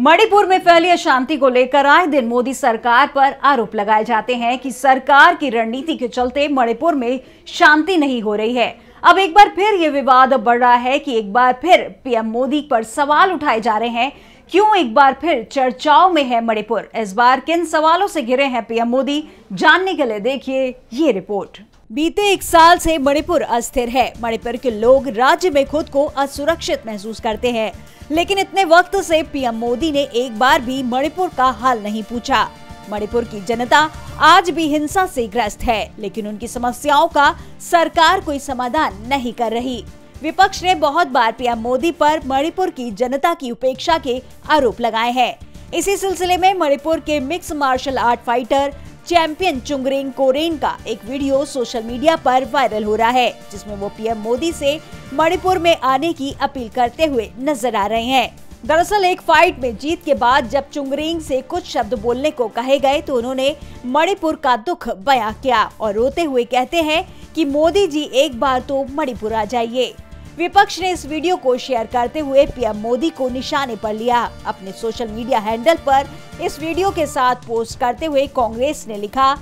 मणिपुर में फैली अशांति को लेकर आए दिन मोदी सरकार पर आरोप लगाए जाते हैं कि सरकार की रणनीति के चलते मणिपुर में शांति नहीं हो रही है। अब एक बार फिर ये विवाद बढ़ रहा है कि एक बार फिर पीएम मोदी पर सवाल उठाए जा रहे हैं। क्यों एक बार फिर चर्चाओं में है मणिपुर? इस बार किन सवालों से घिरे हैं पीएम मोदी? जानने के लिए देखिए ये रिपोर्ट। बीते एक साल से मणिपुर अस्थिर है। मणिपुर के लोग राज्य में खुद को असुरक्षित महसूस करते हैं। लेकिन इतने वक्त से पीएम मोदी ने एक बार भी मणिपुर का हाल नहीं पूछा। मणिपुर की जनता आज भी हिंसा से ग्रस्त है, लेकिन उनकी समस्याओं का सरकार कोई समाधान नहीं कर रही। विपक्ष ने बहुत बार पीएम मोदी पर मणिपुर की जनता की उपेक्षा के आरोप लगाए हैं। इसी सिलसिले में मणिपुर के mix martial art fighter champion Chungreng Koren का एक वीडियो सोशल मीडिया पर वायरल हो रहा है, जिसमें वो पीएम मोदी से मणिपुर में आने की अपील करते हुए नज़र आ रहे हैं। दरअसल, एक फाइट में जीत के बाद जब चुंगरेंग से कुछ शब्द बोलने को कहे गए तो उन्होंने मणिपुर का दुख बयां किया और रोते हुए कहते हैं कि मोदी जी एक बार तो मणिपुर आ जाइए। विपक्ष ने इस वीडियो को शेयर करते हुए पीएम मोदी को निशाने पर लिया। अपने सोशल मीडिया हैंडल पर इस वीडियो के साथ पोस्ट करते हुए कांग्रेस ने लिखा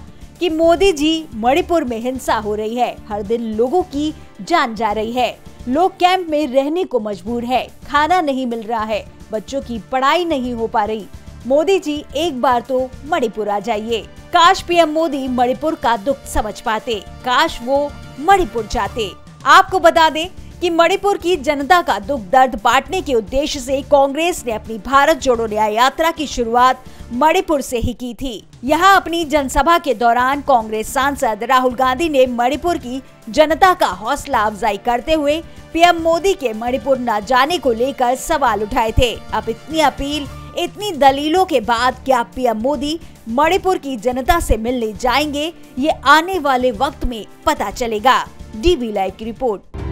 कि मोदी जी मणिपुर में हिंसा हो रही है। हर दिन लोगों की जान जा रही है। लोग कैंप में रहने को मजबूर है। खाना नहीं मिल रहा है। बच्चों की पढ़ाई नहीं हो पा रही। मोदी जी एक बार तो मणिपुर आ जाइए। काश पीएम मोदी मणिपुर का दुख समझ पाते। काश वो मणिपुर जाते। आपको बता दें कि मणिपुर की जनता का दुख दर्द बांटने के उद्देश्य से कांग्रेस ने अपनी भारत जोड़ो न्याय यात्रा की शुरुआत मणिपुर से ही की थी। यहाँ अपनी जनसभा के दौरान कांग्रेस सांसद राहुल गांधी ने मणिपुर की जनता का हौसला अफजाई करते हुए पीएम मोदी के मणिपुर न जाने को लेकर सवाल उठाए थे। अब इतनी अपील, इतनी दलीलों के बाद क्या पीएम मोदी मणिपुर की जनता से मिलने जाएँगे, ये आने वाले वक्त में पता चलेगा। डीवी लाइव की रिपोर्ट।